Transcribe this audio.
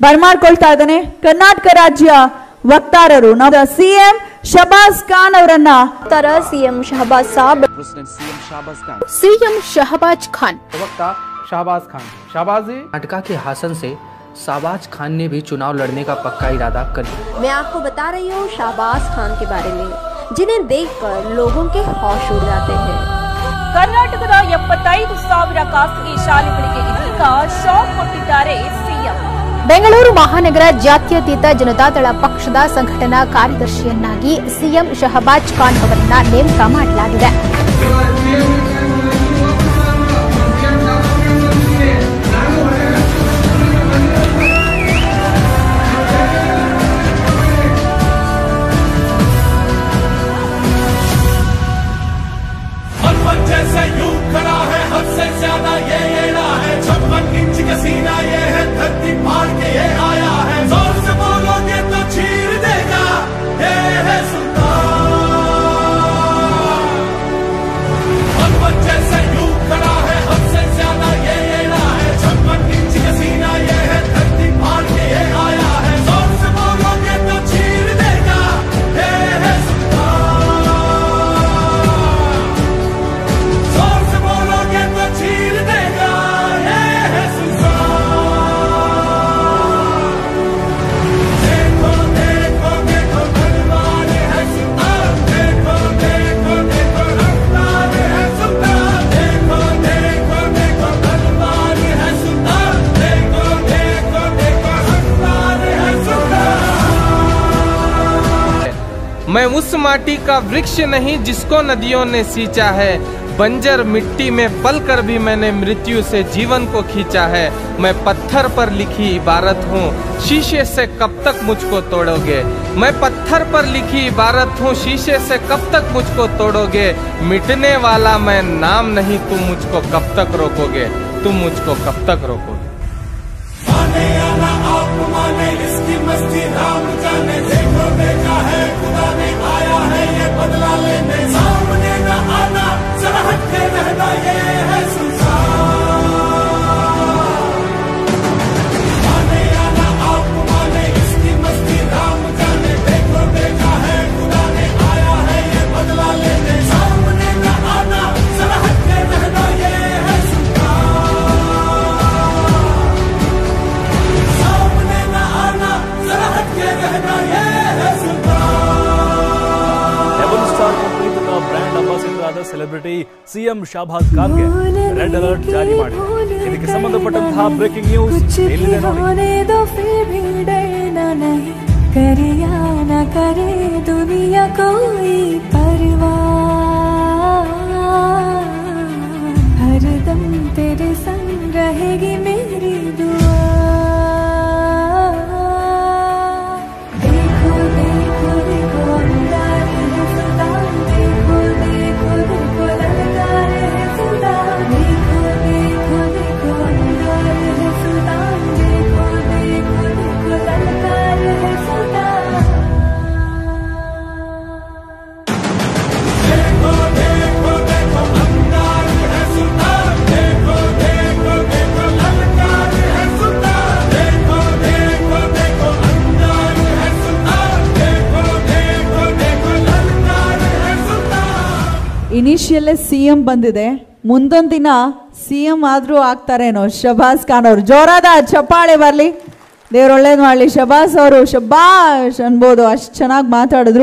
ಬರ್ಮಾಡ್ಕೊಳ್ತಾ ಇದ್ದಾನೆ ಕರ್ನಾಟಕ ರಾಜ್ಯ ವಕ್ತಾರರು ನಾವು ಸಿಎಂ ಶಬಾಸ್ ಖಾನ್ ಅವರನ್ನ ತರ CM Shahbaz Saab president CM Shahbaz Khan CM Shahbaz Khan प्रवक्ता शाहबाज खान शाहबाज जी कर्नाटका के हासन से साबाज खान ने भी चुनाव लड़ने का पक्का इरादा कर लिया मैं आपको बता रही हूँ शहबाज खान के बारे में जिन्हें देखकर लोगों के होश उड़ जाते हैं ಕರ್ನಾಟಕದ ಎಪ್ಪತ್ತೈದು ಸಾವಿರ ಖಾಸಗಿ ಶಾಲೆಗಳಿಗೆ ಇದೀಗ ಶಾಕ್ ಕೊಟ್ಟಿದ್ದಾರೆ ಸಿಎಂ ಬೆಂಗಳೂರು ಮಹಾನಗರ ಜಾತ್ಯತೀತ ಜನತಾದಳ ಪಕ್ಷದ ಸಂಘಟನಾ ಕಾರ್ಯದರ್ಶಿಯನ್ನಾಗಿ ಸಿಎಂ ಶಹಬಾಜ್ ಖಾನ್ ಅವರನ್ನ ನೇಮಕ ಮಾಡಲಾಗಿದೆ हनुमान जैसे यूं खड़ा है हद से ज्यादा ये एड़ा है छप्पन इंच का सीना ये है धरती फाड़ के ये आया मैं उस माटी का वृक्ष नहीं जिसको नदियों ने सींचा है। बंजर मिट्टी में पल कर भी मैंने मृत्यु से जीवन को खींचा है। मैं पत्थर पर लिखी इबारत हूँ। शीशे से कब तक मुझको तोड़ोगे? मैं पत्थर पर लिखी इबारत हूँ। शीशे से कब तक मुझको तोड़ोगे? मिटने वाला मैं नाम नहीं। तुम मुझको कब तक रोकोगे? तुम मुझको कब तक रोकोगे? ಬ್ರ್ಯಾಂಡ್ ಅಂಬಾಸಿಡರ್ ಆದ ಸೆಲೆಬ್ರಿಟಿ ಸಿಎಂ ಶಾಬಾಜ್ ಖಾನ್ಗೆ ರೆಡ್ ಅಲರ್ಟ್ ಜಾರಿ ಮಾಡಿದೆ ಇದಕ್ಕೆ ಸಂಬಂಧಪಟ್ಟಂತಹ ಬ್ರೇಕಿಂಗ್ ನ್ಯೂಸ್ ಎಲ್ಲಿದೆ ನೋಡಿ ಇನಿಷಿಯಲ್ಲೇ ಸಿ ಎಂ ಬಂದಿದೆ. ಮುಂದೊಂದು ದಿನ ಸಿ ಎಂ ಆದರೂ ಆಗ್ತಾರೇನೋ? ಶಬಾಸ್ ಖಾನ್ ಅವರು. ಜೋರಾದ ಚಪ್ಪಾಳೆ ಬರಲಿ. ದೇವ್ರು ಒಳ್ಳೇದು ಮಾಡಲಿ. ಶಬಾಸ್ ಅವರು ಶಬಾಷ್ ಅನ್ಬೋದು. ಅಷ್ಟು ಚೆನ್ನಾಗಿ ಮಾತಾಡಿದ್ರು.